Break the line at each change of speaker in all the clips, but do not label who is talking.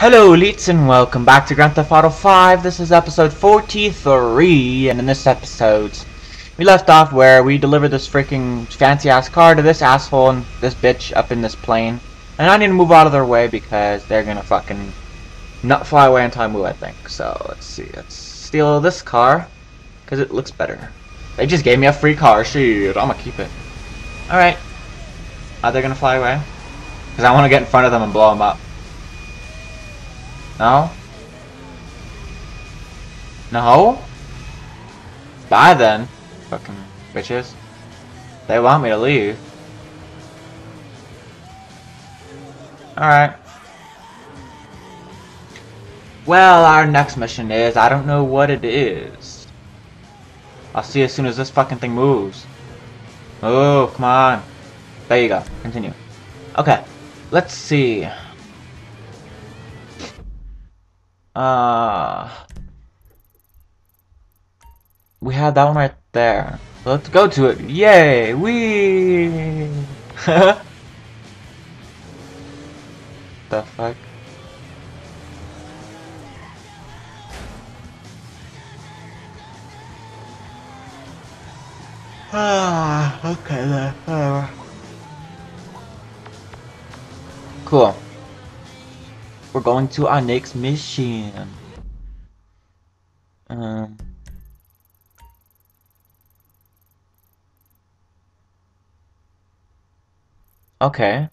Hello elites and welcome back to Grand Theft Auto 5. This is episode 43 and in this episode we left off where we delivered this freaking fancy ass car to this asshole and this bitch up in this plane. And I need to move out of their way because they're gonna fucking not fly away until I move I think. So let's see, let's steal this car because it looks better. They just gave me a free car, shit, I'm gonna keep it. Alright. Are they gonna fly away? Because I want to get in front of them and blow them up. No? No? Bye then, fucking bitches. They want me to leave. Alright. Well, our next mission is, I don't know what it is. I'll see as soon as this fucking thing moves. Oh, come on. There you go. Continue. Okay. Let's see. Uh, we had that one right there. Let's go to it. Yay! We. the fuck? Ah, okay then. Uh. Cool. We're going to our next mission. Um. Okay.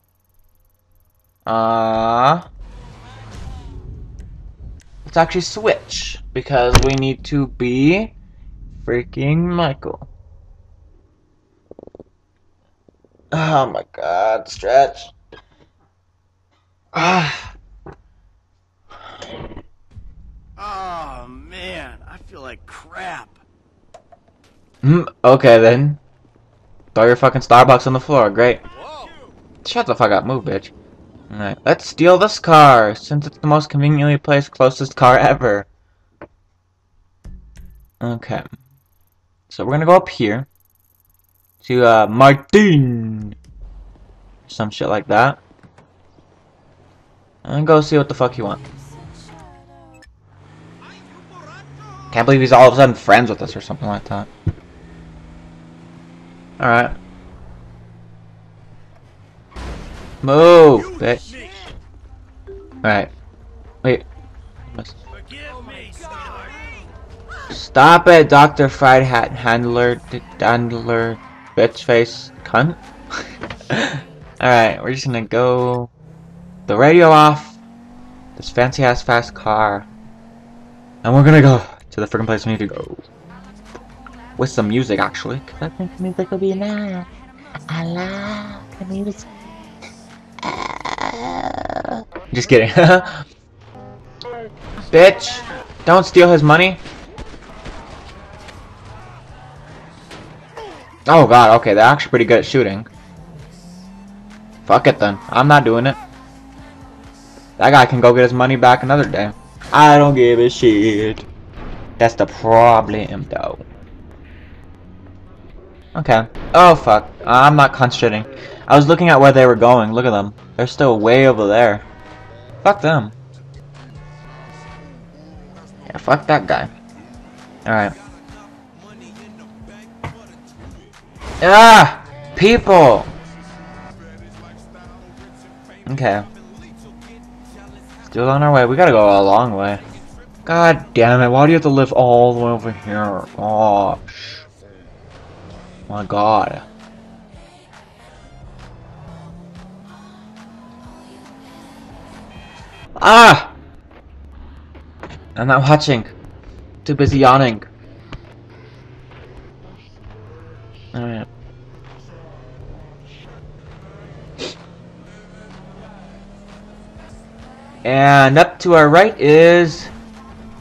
Uh. Let's actually switch because we need to be freaking Michael. Oh my god, stretch. Ah.
Oh man, I feel like crap.
Hmm, okay then. Throw your fucking Starbucks on the floor, great.
Whoa!
Shut the fuck up, move, bitch. Alright, let's steal this car, since it's the most conveniently placed closest car ever. Okay. So we're gonna go up here. To, uh, Martin! Some shit like that. And go see what the fuck he wants. Can't believe he's all of a sudden friends with us or something like that. Alright. Move, bitch. Alright. Wait.
Forgive me, sweetheart.
Stop it, Dr. Fried Hat Handler, Dandler, bitch face, cunt. Alright, we're just gonna go. The radio off. This fancy ass fast car. And we're gonna go to the freaking place we need to go. With some music, actually. Cause I think music will be nice. I like the music. Uh, Just kidding. Bitch! Don't steal his money. Oh god, okay, they're actually pretty good at shooting. Fuck it then. I'm not doing it. That guy can go get his money back another day. I don't give a shit. That's the problem, though. Okay. Oh, fuck. I'm not concentrating. I was looking at where they were going. Look at them. They're still way over there. Fuck them. Yeah, fuck that guy. Alright. Ah! People! Okay. Still on our way. We gotta go a long way. God damn it, why do you have to live all the way over here? Gosh. My god. Ah! I'm not watching. Too busy yawning. Alright. And up to our right is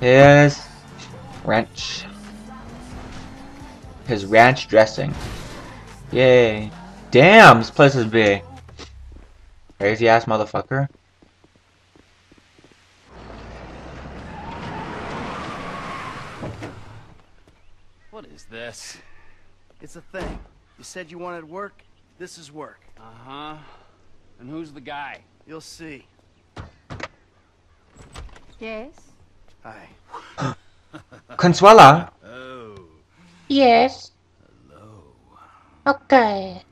his ranch. His ranch dressing. Yay. Damn, this place is big. Crazy ass motherfucker.
What is this? It's a thing. You said you wanted work. This is work.
Uh-huh. And who's the guy?
You'll see.
Yes?
Hi.
Consuela?
Oh.
Yes.
Hello.
Okay.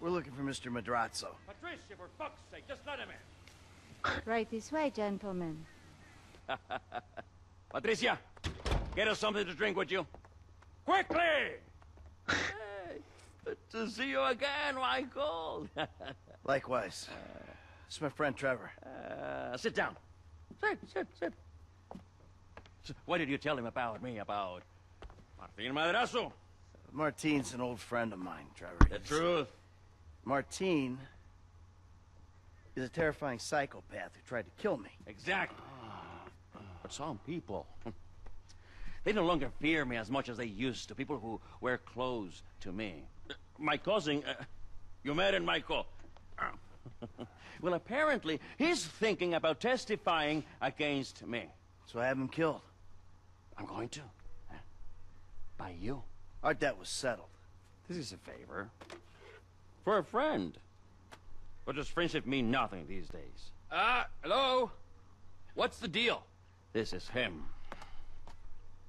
We're looking for Mr. Madrazo.
Patricia, for fuck's sake, just let him in.
Right this way, gentlemen.
Patricia, get us something to drink, would you? Quickly! hey, good to see you again, Michael.
Likewise. It's my friend Trevor.
uh, sit down. Sit, sit, sit. So, what did you tell him about me, about Martin Madrazo?
Martine's an old friend of mine, Trevor.
The truth.
Martine is a terrifying psychopath who tried to kill me.
Exactly. But some people, they no longer fear me as much as they used to. People who wear clothes to me. My cousin, uh, you met him, Michael. well, apparently, he's thinking about testifying against me.
So I have him killed.
I'm going to. By you.
Our debt was settled.
This is a favor. For a friend. But does friendship mean nothing these days?
Uh, hello? What's the deal?
This is him.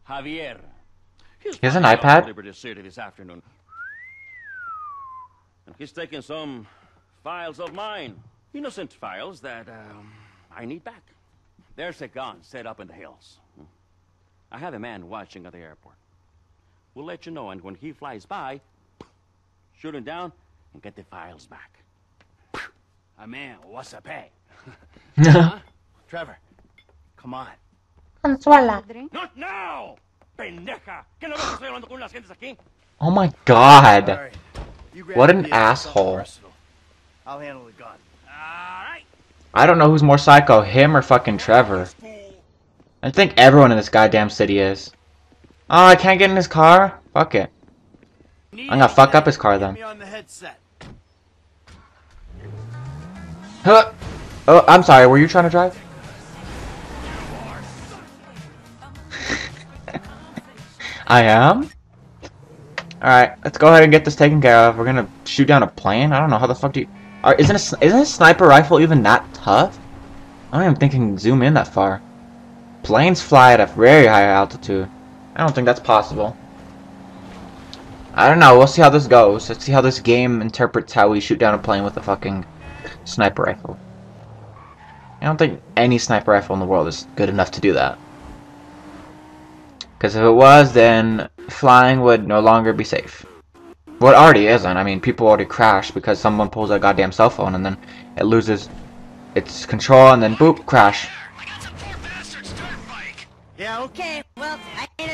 Javier. He's
He has an
flying out
iPad?
Liberty City this afternoon. And he's taking some files of mine. Innocent files that um, I need back. There's a gun set up in the hills. I have a man watching at the airport. We'll let you know, and when he flies by, shoot him down and get the files back. A man, what's a pay?
Trevor, come on.
Consuela.
Drink?
Not now! Pendeja! ¿Qué no ves que estoy hablando con las gentes aquí?
Oh my god.
All right. You grab
What an
uh,
asshole.
I'll handle the gun.
Alright.
I don't know who's more psycho, him or fucking Trevor. I think everyone in this goddamn city is. Oh, I can't get in his car? Fuck it. I'm gonna fuck up his car then.
Me on the headset.
Huh. Oh, I'm sorry, were you trying to drive? I am? Alright, let's go ahead and get this taken care of. We're gonna shoot down a plane? I don't know, how the fuck do you... Are, isn't, a, isn't a sniper rifle even that tough? I don't even think it can zoom in that far. Planes fly at a very high altitude. I don't think that's possible. I don't know, we'll see how this goes. Let's see how this game interprets how we shoot down a plane with a fucking sniper rifle. I don't think any sniper rifle in the world is good enough to do that. Because if it was, then flying would no longer be safe. Well, already isn't. I mean, people already crash because someone pulls a goddamn cell phone and then it loses its control and then boop, crash.
Yeah, okay. Well, I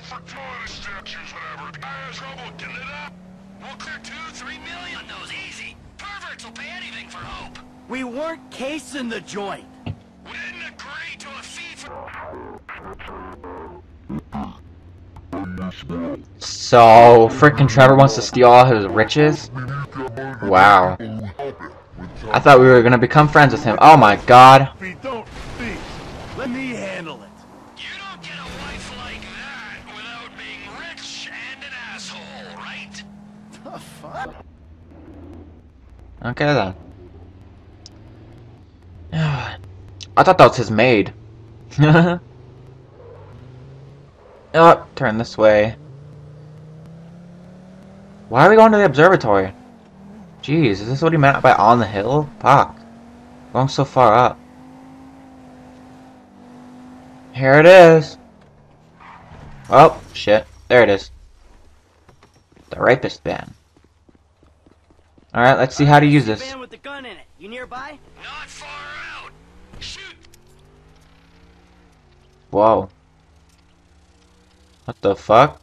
Oh, for tourist statues, whatever. Guy has trouble getting it up. We'll clear two, three million on those easy. Perverts will pay anything for hope.
We weren't casing the joint.
We didn't agree to a fee for...
So, frickin' Trevor wants to steal all his riches? Wow. I thought we were gonna become friends with him. Oh my god. Okay then. I thought that was his maid. oh, turn this way. Why are we going to the observatory? Jeez, is this what he meant by on the hill? Fuck. Going so far up. Here it is. Oh, shit. There it is. The rapist ban. Alright, let's see how to use this.
Man with the gun in it. You nearby?
Not far out. Shoot.
Whoa. What the fuck?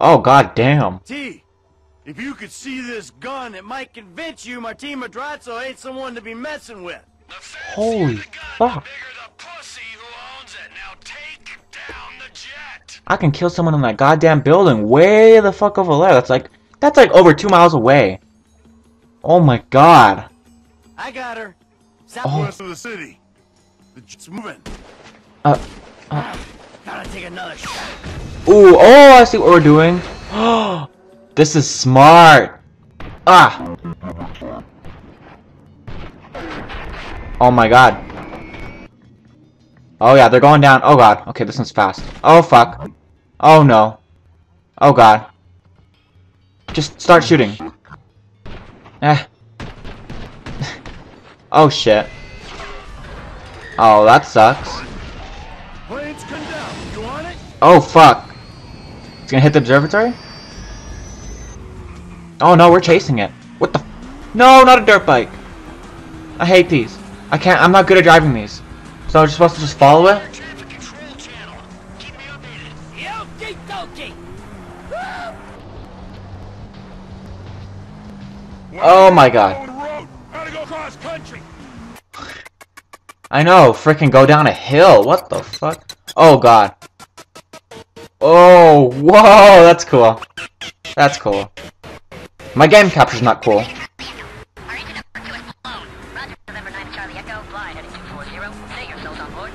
Oh god damn.
T, if you could see this gun, it might convince you Martin Madrazo ain't someone to be messing with.
The
Holy
the gun,
fuck.
the bigger the pussy who owns it. Now take down
I can kill someone in that goddamn building way the fuck over there. That's like that's like over two miles away. Oh my god.
I got her. South
Oh.
Of the city. Jet's moving.
Uh,
Gotta take another shot.
ooh, oh, I see what we're doing. Oh, this is smart. Ah. Oh my god. Oh yeah, they're going down. Oh god. Okay, this one's fast. Oh fuck. Oh no. Oh god. Just start shooting. Eh. oh shit. Oh, that sucks.
Planes come down. You on it?
Oh fuck. It's gonna hit the observatory? Oh no, we're chasing it. What the? f- No, not a dirt bike. I hate these. I can't. I'm not good at driving these. So I'm just supposed to just follow it? Oh my god. I know. Freaking go down a hill. What the fuck? Oh god. Oh, whoa, that's cool. That's cool. My game capture's not cool.
Region number two is blown. Roger, November 9 Charlie Echo, fly heading 240. Say your souls on board.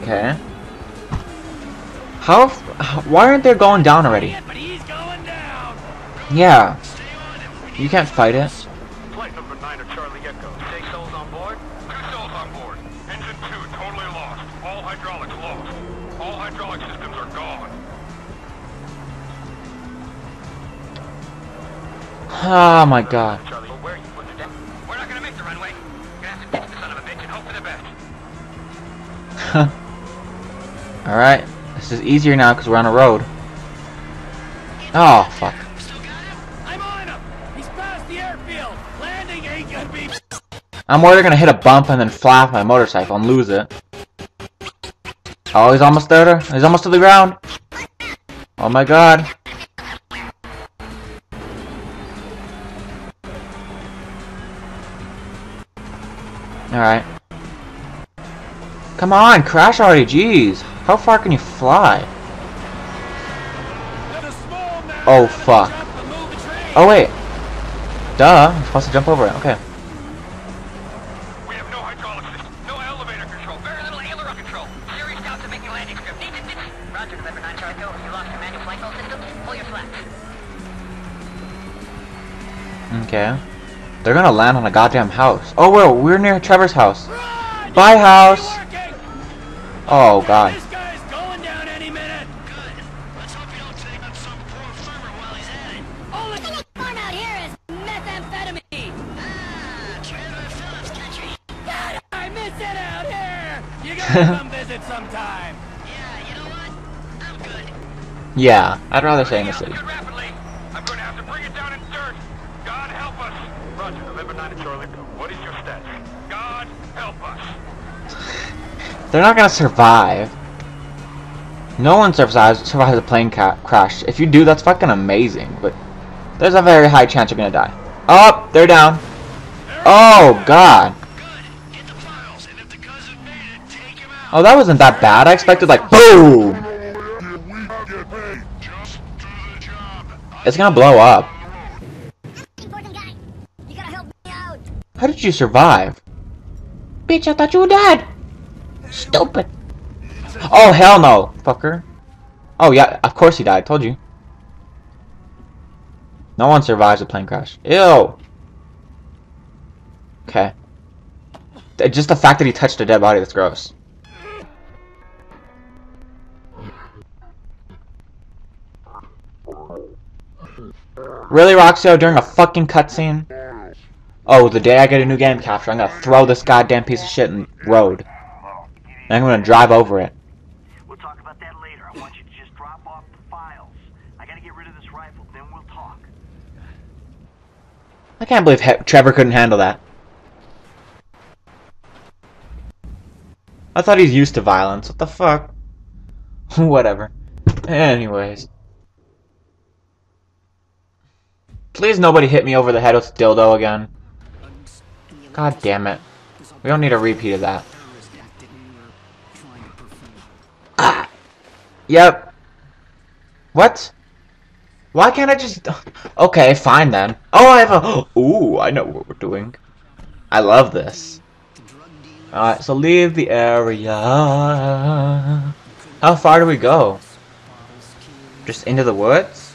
Okay. How- Why aren't they going down already?
Yeah.
You can't fight it.
Flight number 9 of Charlie Echo. Souls on board? Two souls on board. Engine 2 totally lost. All hydraulics lost. All hydraulic systems are gone.
Oh my god.
Charlie, where are you putting it down? We're not gonna make the runway. Gonna have to ditch the son of a bitch and hope for the best.
Alright. This is easier now because we're on a road. Oh, fuck.
I'm
they're gonna hit a bump and then flap my motorcycle and lose it. Oh, he's almost there. He's almost to the ground. Oh my god. Alright. Come on, crash already, jeez. How far can you fly? Oh, fuck. Oh wait. Duh, I'm supposed to jump over it, okay. Okay. They're gonna land on a goddamn house. Oh, well, we're near Trevor's house.
Run!
Bye, house. Oh, God.
This guy's going down any minute.
Good.
They're not gonna survive. No one survives survives a plane crash. If you do, that's fucking amazing. But there's a very high chance you're gonna die. Oh, they're down. Oh God. Oh, that wasn't that bad. I expected like boom. It's gonna blow up. How did you survive? Bitch, I thought you were dead. Stupid. Oh hell no, fucker. Oh yeah, of course he died. Told you. No one survives a plane crash. Ew. Okay. Uh, just the fact that he touched a dead body, that's gross. Really, Roxio, during a fucking cutscene? Oh, the day I get a new game capture, I'm gonna throw this goddamn piece of shit in the road. I'm gonna drive over it.
We'll talk about that later. I want you to just drop off the files. I gotta get rid of this rifle, then we'll talk.
I can't believe he Trevor couldn't handle that. I thought he's used to violence. What the fuck? Whatever. Anyways. Please nobody hit me over the head with dildo again. God damn it. We don't need a repeat of that. Ah! Yep. What? Why can't I just... Okay, fine then. Oh, I have a... Ooh, I know what we're doing. I love this. Alright, so leave the area. How far do we go? Just into the woods?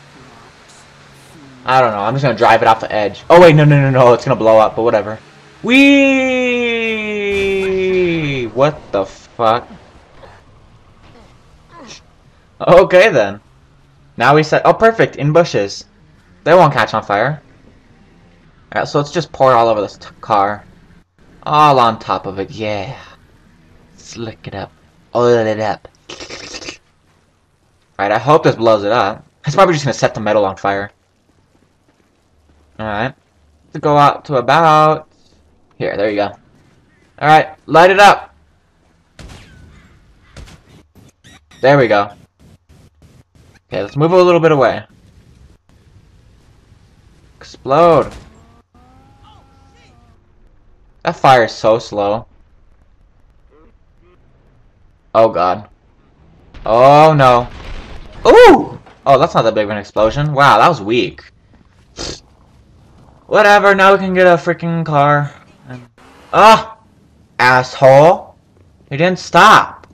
I don't know. I'm just gonna drive it off the edge. Oh wait, no, no, no, no. It's gonna blow up, but whatever. Wee! What the fuck? Okay then. Now we set. Oh, perfect. In bushes. They won't catch on fire. Alright, so let's just pour all over this car. All on top of it. Yeah. Slick it up. Oil it up. Alright, I hope this blows it up. It's probably just gonna set the metal on fire. Alright. To go out to about... Here, there you go. Alright, light it up! There we go. Okay, let's move a little bit away. Explode! That fire is so slow. Oh god. Oh no. Ooh! Oh, that's not that big of an explosion. Wow, that was weak. Whatever, now we can get a freaking car. Ah! asshole! He didn't stop.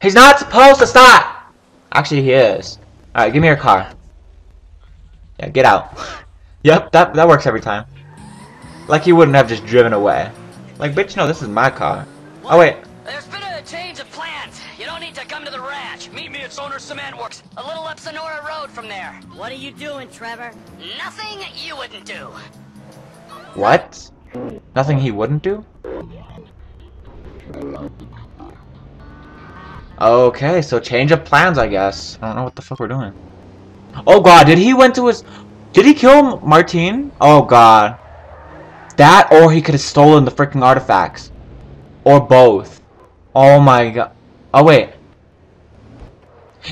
He's not supposed to stop! Actually, he is. Alright, give me your car. Yeah, get out. yep, that, that works every time. Like he wouldn't have just driven away. Like, bitch, no, this is my car. Oh, wait.
There's been a change of plans. You don't need to come to the ranch. Meet me at Stoner Cement Works, a little up Senora Road from there.
What are you doing, Trevor?
Nothing you wouldn't do.
What? Nothing he wouldn't do? Okay, so change of plans, I guess. I don't know what the fuck we're doing. Oh god, did he went to his... Did he kill Martine? Oh god. That or he could have stolen the freaking artifacts. Or both. Oh my god. Oh wait.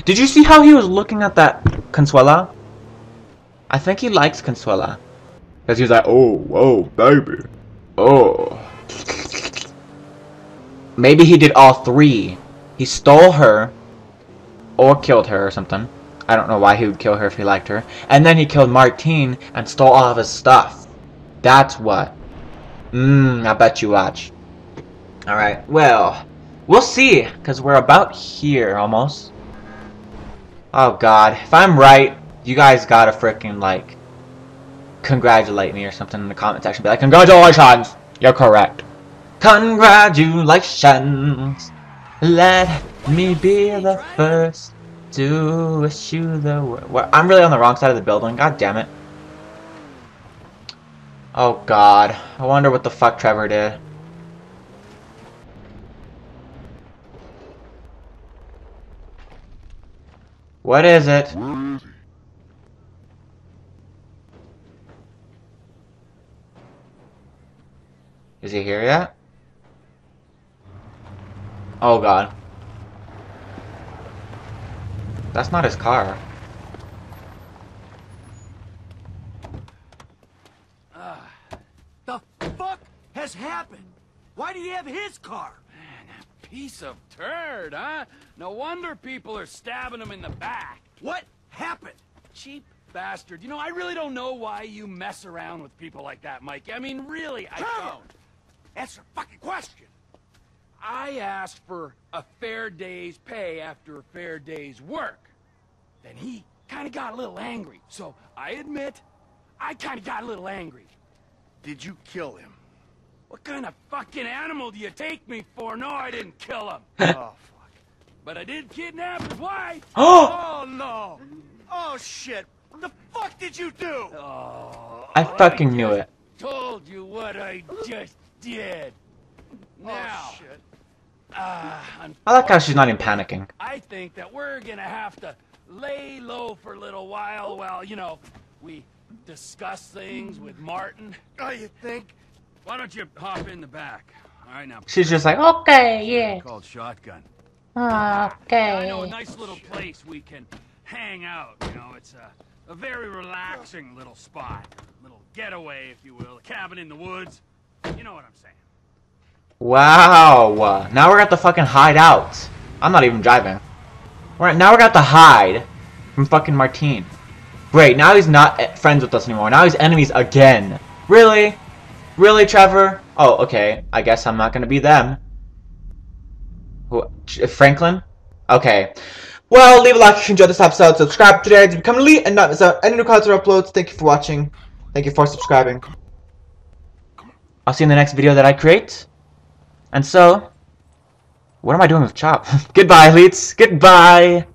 Did you see how he was looking at that Consuela? I think he likes Consuela. Because he was like, oh, whoa, baby. Oh. Maybe he did all three. He stole her. Or killed her or something. I don't know why he would kill her if he liked her. And then he killed Martine and stole all of his stuff. That's what. Mmm, I bet you watch. Alright, well, we'll see, because we're about here, almost. Oh god, if I'm right, you guys gotta freaking, like, congratulate me or something in the comment section. Be like, congratulations! You're correct. Congratulations! Let me be the first to wish you the wor- I'm really on the wrong side of the building, god damn it. Oh god. I wonder what the fuck Trevor did. What is it? Is he here yet? Oh god. That's not his car.
Ah, the fuck has happened? Why do you have his car?
Man, a piece of turd, huh? No wonder people are stabbing him in the back.
What happened?
Cheap bastard. You know, I really don't know why you mess around with people like that, Mike. I mean, really, I
Trevor!
don't.
Answer a fucking question.
I asked for a fair day's pay after a fair day's work. Then he kind of got a little angry. So I admit, I kind of got a little angry.
Did you kill him?
What kind of fucking animal do you take me for? No, I didn't kill him.
oh, fuck.
But I did kidnap his wife.
Oh! oh, no. Oh, shit. What the fuck did you do?
Oh,
I fucking knew it.
told you what I just did. Oh, now,
Oh, shit.
Uh,
I like how she's not even panicking.
I think that we're gonna have to lay low for a little while while, you know, we discuss things with Martin.
Oh, you think?
Why don't you hop in the back? All right, now.
She's just like, okay, yeah.
Called shotgun.
Ah,
I know a nice little place we can hang out. You know, it's a, a very relaxing little spot, little getaway, if you will, a cabin in the woods. You know what I'm saying?
Wow. Now we're at the fucking hideout. I'm not even driving. We're, now we're gonna have hide from fucking Martine. Great, now he's not friends with us anymore. Now he's enemies again. Really? Really, Trevor? Oh, okay. I guess I'm not gonna be them. Who? Franklin? Okay. Well, leave a like if you enjoyed this episode. Subscribe today to become elite and not miss out any new content or uploads. Thank you for watching. Thank you for subscribing. I'll see you in the next video that I create. And so, what am I doing with Chop? Goodbye, elites. Goodbye.